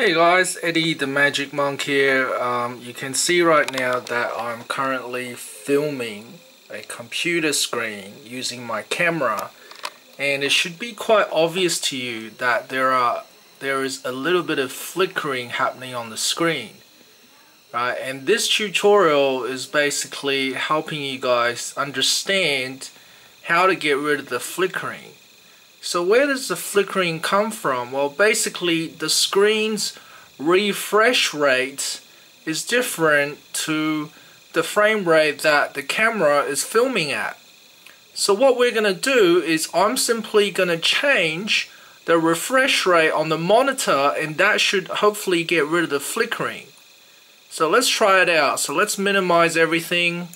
Hey guys, Eddie the Magic Monk here. Um, you can see right now that I'm currently filming a computer screen using my camera. And it should be quite obvious to you that there are there is a little bit of flickering happening on the screen right? And this tutorial is basically helping you guys understand how to get rid of the flickering so where does the flickering come from? Well, basically the screen's refresh rate is different to the frame rate that the camera is filming at. So what we're going to do is I'm simply going to change the refresh rate on the monitor and that should hopefully get rid of the flickering. So let's try it out. So let's minimize everything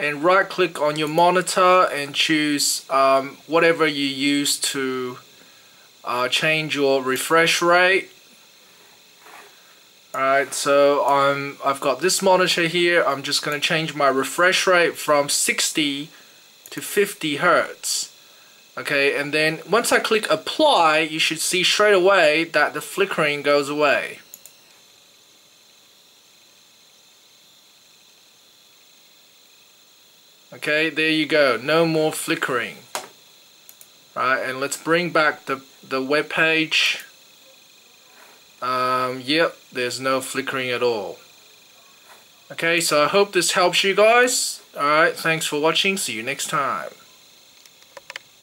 and right click on your monitor and choose um, whatever you use to uh, change your refresh rate. Alright so I'm I've got this monitor here. I'm just gonna change my refresh rate from 60 to 50 Hertz. Okay and then once I click apply you should see straight away that the flickering goes away okay there you go. No more flickering. Right and let's bring back the the web page. Um, yep there's no flickering at all. Okay so I hope this helps you guys. Alright thanks for watching. See you next time